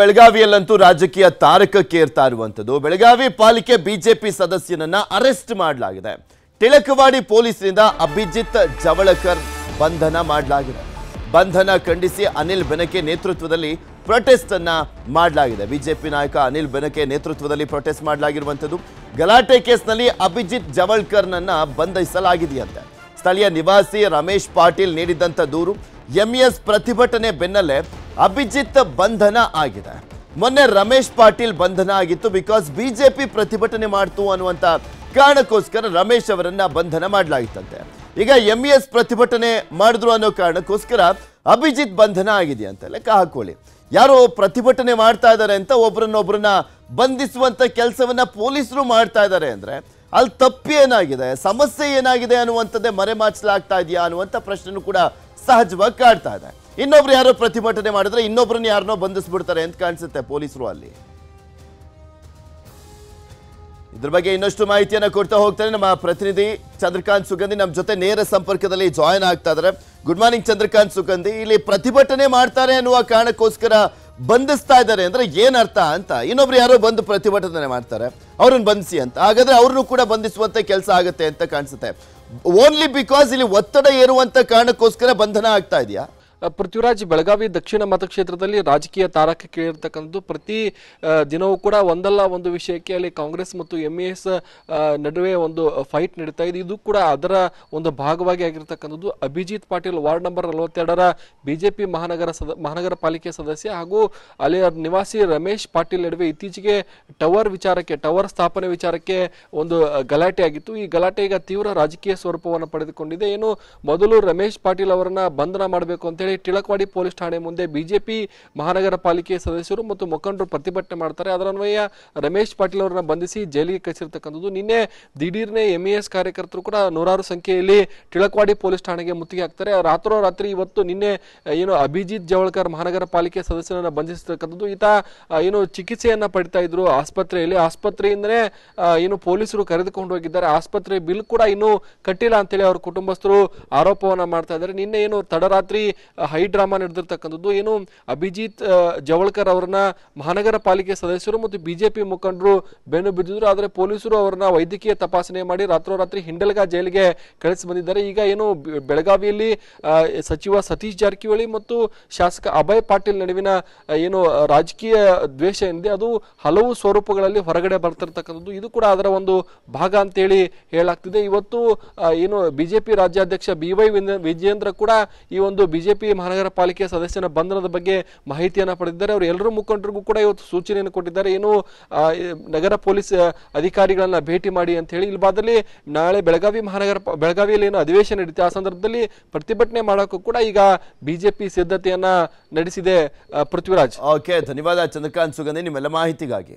ಬೆಳಗಾವಿಯಲ್ಲಂತೂ ರಾಜಕೀಯ ತಾರಕಕ್ಕೇರ್ತಾ ಇರುವಂಥದ್ದು. ಬೆಳಗಾವಿ ಪಾಲಿಕೆ ಬಿಜೆಪಿ ಸದಸ್ಯನನ್ನ ಅರೆಸ್ಟ್ ಮಾಡಲಾಗಿದೆ. ಟಿಳಕವಾಡಿ ಪೊಲೀಸರಿಂದ ಅಭಿಜಿತ್ ಜವಳಕರ್ ಬಂಧನ ಮಾಡಲಾಗಿದೆ. ಬಂಧನ ಖಂಡಿಸಿ ಅನಿಲ್ ಬೆನಕೆ ನೇತೃತ್ವದಲ್ಲಿ ಪ್ರೊಟೆಸ್ಟ್ ಅನ್ನ ಮಾಡಲಾಗಿದೆ. ಬಿಜೆಪಿ ನಾಯಕ ಅನಿಲ್ ಬೆನಕೆ ನೇತೃತ್ವದಲ್ಲಿ ಪ್ರೊಟೆಸ್ಟ್ ಮಾಡಲಾಗಿರುವಂಥದ್ದು. ಗಲಾಟೆ ಕೇಸ್ನಲ್ಲಿ ಅಭಿಜಿತ್ ಜವಳ್ಕರ್ನನ್ನ ಬಂಧಿಸಲಾಗಿದೆಯಂತೆ. ಸ್ಥಳೀಯ ನಿವಾಸಿ ರಮೇಶ್ ಪಾಟೀಲ್ ನೀಡಿದಂತ ದೂರು. ಎಂಇಎಸ್ ಪ್ರತಿಭಟನೆ ಬೆನ್ನಲ್ಲೇ ಅಭಿಜಿತ್ ಬಂಧನ ಆಗಿದೆ. ಮೊನ್ನೆ ರಮೇಶ್ ಪಾಟೀಲ್ ಬಂಧನ ಆಗಿತ್ತು ಬಿಕಾಸ್ ಬಿಜೆಪಿ ಪ್ರತಿಭಟನೆ ಮಾಡ್ತು ಅನ್ನುವಂತ ಕಾರಣಕ್ಕೋಸ್ಕರ ರಮೇಶ್ ಅವರನ್ನ ಬಂಧನ ಮಾಡಲಾಗಿತ್ತಂತೆ. ಈಗ ಎಂಇಎಸ್ ಪ್ರತಿಭಟನೆ ಮಾಡಿದ್ರು ಅನ್ನೋ ಕಾರಣಕ್ಕೋಸ್ಕರ ಅಭಿಜಿತ್ ಬಂಧನ ಆಗಿದೆಯಂತೆ ಲೆಕ್ಕ ಹಾಕೊಳ್ಳಿ. ಯಾರೋ ಪ್ರತಿಭಟನೆ ಮಾಡ್ತಾ ಇದ್ದಾರೆ ಅಂತ ಒಬ್ರನ್ನೊಬ್ರನ್ನ ಬಂಧಿಸುವಂತ ಕೆಲಸವನ್ನ ಪೊಲೀಸರು ಮಾಡ್ತಾ ಇದ್ದಾರೆ ಅಂದ್ರೆ ಅಲ್ಲಿ ತಪ್ಪು ಏನಾಗಿದೆ? ಸಮಸ್ಯೆ ಏನಾಗಿದೆ ಅನ್ನುವಂಥದ್ದೇ ಮರೆಮಾಚಲಾಗ್ತಾ ಇದೆಯಾ ಅನ್ನುವಂಥ ಪ್ರಶ್ನೆನೂ ಕೂಡ ಸಹಜವಾಗಿ ಕಾಡ್ತಾ ಇದೆ. ಇನ್ನೊಬ್ರು ಯಾರೋ ಪ್ರತಿಭಟನೆ ಮಾಡಿದ್ರೆ ಇನ್ನೊಬ್ರನ್ನ ಯಾರನ್ನೋ ಬಂಧಿಸ್ಬಿಡ್ತಾರೆ ಅಂತ ಕಾಣಿಸುತ್ತೆ ಪೊಲೀಸರು ಅಲ್ಲಿ. ಇದ್ರ ಬಗ್ಗೆ ಇನ್ನಷ್ಟು ಮಾಹಿತಿಯನ್ನು ಕೊಡ್ತಾ ಹೋಗ್ತಾರೆ ನಮ್ಮ ಪ್ರತಿನಿಧಿ ಚಂದ್ರಕಾಂತ್ ಸುಗಂಧಿ ನಮ್ಮ ಜೊತೆ ನೇರ ಸಂಪರ್ಕದಲ್ಲಿ ಜಾಯಿನ್ ಆಗ್ತಾ ಇದಾರೆ ಗುಡ್ ಮಾರ್ನಿಂಗ್ ಚಂದ್ರಕಾಂತ್ ಸುಗಂಧಿ. ಇಲ್ಲಿ ಪ್ರತಿಭಟನೆ ಮಾಡ್ತಾರೆ ಅನ್ನುವ ಕಾರಣಕ್ಕೋಸ್ಕರ ಬಂಧಿಸ್ತಾ ಇದ್ದಾರೆ ಅಂದ್ರೆ ಏನ್ ಅರ್ಥ ಅಂತ. ಇನ್ನೊಬ್ರು ಯಾರೋ ಬಂದು ಪ್ರತಿಭಟನೆ ಮಾಡ್ತಾರೆ, ಅವ್ರನ್ನ ಬಂಧಿಸಿ ಅಂತ. ಹಾಗಾದ್ರೆ ಅವ್ರನ್ನು ಕೂಡ ಬಂಧಿಸುವಂತ ಕೆಲಸ ಆಗುತ್ತೆ ಅಂತ ಕಾಣಿಸುತ್ತೆ. ಓನ್ಲಿ ಬಿಕಾಸ್ ಇಲ್ಲಿ ಒತ್ತಡ ಏರುವಂತ ಕಾರಣಕ್ಕೋಸ್ಕರ ಬಂಧನ ಆಗ್ತಾ ಇದೆಯಾ? ಪೃಥ್ವಿರಾಜ್ ಬೆಳಗಾವಿ ದಕ್ಷಿಣ ಮತಕ್ಷೇತ್ರದಲ್ಲಿ ರಾಜಕೀಯ ತಾರಕಕ್ಕೆ ಕೇಳಿರ್ತಕ್ಕಂಥದ್ದು. ಪ್ರತಿ ದಿನವೂ ಕೂಡ ಒಂದಲ್ಲ ಒಂದು ವಿಷಯಕ್ಕೆ ಅಲ್ಲಿ ಕಾಂಗ್ರೆಸ್ ಮತ್ತು ಎಂ ಎಸ್ ನಡುವೆ ಒಂದು ಫೈಟ್ ನಡೀತಾ ಇದೆ. ಇದು ಕೂಡ ಅದರ ಒಂದು ಭಾಗವಾಗಿ ಆಗಿರ್ತಕ್ಕಂಥದ್ದು. ಅಭಿಜಿತ್ ಪಾಟೀಲ್ ವಾರ್ಡ್ ನಂಬರ್ ನಲವತ್ತೆರಡರ ಬಿಜೆಪಿ ಮಹಾನಗರ ಸದ, ಮಹಾನಗರ ಪಾಲಿಕೆ ಸದಸ್ಯ ಹಾಗೂ ಅಲ್ಲಿಯ ನಿವಾಸಿ ರಮೇಶ್ ಪಾಟೀಲ್ ನಡುವೆ ಇತ್ತೀಚೆಗೆ ಟವರ್ ವಿಚಾರಕ್ಕೆ, ಟವರ್ ಸ್ಥಾಪನೆ ವಿಚಾರಕ್ಕೆ ಒಂದು ಗಲಾಟೆ ಆಗಿತ್ತು. ಈ ಗಲಾಟೆ ಈಗ ತೀವ್ರ ರಾಜಕೀಯ ಸ್ವರೂಪವನ್ನು ಪಡೆದುಕೊಂಡಿದೆ. ಏನು, ಮೊದಲು ರಮೇಶ್ ಪಾಟೀಲ್ ಅವರನ್ನ ಬಂಧನ ಮಾಡಬೇಕು ಅಂತೇಳಿ ಟಿಳಕವಾಡಿ ಪೊಲೀಸ್ ಠಾಣೆ ಮುಂದೆ ಬಿಜೆಪಿ ಮಹಾನಗರ ಪಾಲಿಕೆ ಸದಸ್ಯರು ಮತ್ತು ಮುಖಂಡರು ಪ್ರತಿಭಟನೆ ಮಾಡ್ತಾರೆ. ಅದರ ಅನ್ವಯ ರಮೇಶ್ ಪಾಟೀಲ್ ಅವರನ್ನ ಬಂಧಿಸಿ ಜೈಲಿಗೆ ಕಳಿಸಿರ್ತಕ್ಕಂಥದ್ದು. ನಿನ್ನೆ ದಿಢೀರ್ನೆ ಎಂ ಎಸ್ ಕಾರ್ಯಕರ್ತರು ಕೂಡ ನೂರಾರು ಸಂಖ್ಯೆಯಲ್ಲಿ ಟಿಳಕ್ವಾಡಿ ಪೊಲೀಸ್ ಠಾಣೆಗೆ ಮುತ್ತಿಗೆ ಹಾಕ್ತಾರೆ. ರಾತ್ರೋರಾತ್ರಿ ಇವತ್ತು ನಿನ್ನೆ ಏನು ಅಭಿಜಿತ್ ಜವಳ್ಕರ್ ಮಹಾನಗರ ಪಾಲಿಕೆ ಸದಸ್ಯರನ್ನ ಬಂಧಿಸಿರ್ತಕ್ಕಂಥದ್ದು. ಈತ ಏನು ಚಿಕಿತ್ಸೆಯನ್ನ ಪಡಿತಾ ಇದ್ರು ಆಸ್ಪತ್ರೆಯಲ್ಲಿ. ಆಸ್ಪತ್ರೆಯಿಂದನೇ ಏನು ಪೊಲೀಸರು ಕರೆದುಕೊಂಡು ಹೋಗಿದ್ದಾರೆ. ಆಸ್ಪತ್ರೆ ಬಿಲ್ ಕೂಡ ಇನ್ನೂ ಕಟ್ಟಿಲ್ಲ ಅಂತೇಳಿ ಅವ್ರ ಕುಟುಂಬಸ್ಥರು ಆರೋಪವನ್ನ ಮಾಡ್ತಾ ಇದ್ದಾರೆ. ನಿನ್ನೆ ಏನು ತಡರಾತ್ರಿ ಹೈ ಡ್ರಾಮಾ ನಡೆದಿರ್ತಕ್ಕಂಥದ್ದು. ಏನು ಅಭಿಜಿತ್ ಜವಳ್ಕರ್ ಅವರನ್ನ ಮಹಾನಗರ ಪಾಲಿಕೆ ಸದಸ್ಯರು ಮತ್ತು ಬಿಜೆಪಿ ಮುಖಂಡರು ಬೆನ್ನು ಬಿದ್ದಿದ್ರು. ಆದರೆ ಪೊಲೀಸರು ಅವರನ್ನ ವೈದ್ಯಕೀಯ ತಪಾಸಣೆ ಮಾಡಿ ರಾತ್ರೋರಾತ್ರಿ ಹಿಂಡಲ್ಗಾ ಜೈಲಿಗೆ ಕಳಿಸಿ ಬಂದಿದ್ದಾರೆ. ಈಗ ಏನು ಬೆಳಗಾವಿಯಲ್ಲಿ ಸಚಿವ ಸತೀಶ್ ಜಾರಕಿಹೊಳಿ ಮತ್ತು ಶಾಸಕ ಅಭಯ್ ಪಾಟೀಲ್ ನಡುವಿನ ಏನು ರಾಜಕೀಯ ದ್ವೇಷ ಏನಿದೆ, ಅದು ಹಲವು ಸ್ವರೂಪಗಳಲ್ಲಿ ಹೊರಗಡೆ ಬರ್ತಿರ್ತಕ್ಕಂಥದ್ದು. ಇದು ಕೂಡ ಅದರ ಒಂದು ಭಾಗ ಅಂತೇಳಿ ಹೇಳಾಗ್ತಿದೆ ಇವತ್ತು ಏನು ಬಿಜೆಪಿ ರಾಜ್ಯಾಧ್ಯಕ್ಷ ಬಿ ವೈ ವಿಜೇಂದ್ರ ಕೂಡ ಈ ಒಂದು ಬಿಜೆಪಿ ಮಹಾನಗರ ಪಾಲಿಕೆ ಸದಸ್ಯನ ಬಂಧನದ ಬಗ್ಗೆ ಮಾಹಿತಿಯನ್ನು ಪಡೆದಿದ್ದಾರೆ. ಅವರು ಎಲ್ಲರೂ ಮುಖಂಡರಿಗೂ ಕೂಡ ಇವತ್ತು ಸೂಚನೆಯನ್ನು ಕೊಟ್ಟಿದ್ದಾರೆ. ಏನು ನಗರ ಪೊಲೀಸ್ ಅಧಿಕಾರಿಗಳನ್ನ ಭೇಟಿ ಮಾಡಿ ಅಂತ ಹೇಳಿ, ಇಲ್ಲಿ ಬಾದಲ್ಲಿ ನಾಳೆ ಬೆಳಗಾವಿ ಮಹಾನಗರ ಬೆಳಗಾವಿಯಲ್ಲಿ ಏನು ಅಧಿವೇಶನ ನಡೀತೆ, ಆ ಸಂದರ್ಭದಲ್ಲಿ ಪ್ರತಿಭಟನೆ ಮಾಡೋಕ್ಕೂ ಕೂಡ ಈಗ ಬಿಜೆಪಿ ಸಿದ್ಧತೆಯನ್ನ ನಡೆಸಿದೆ ಪೃಥ್ವಿರಾಜ್. ಓಕೆ, ಧನ್ಯವಾದ ಚಂದ್ರಕಾಂತ್ ಸುಗಂಧಿ, ನಿಮ್ಮೆಲ್ಲ ಮಾಹಿತಿಗಾಗಿ.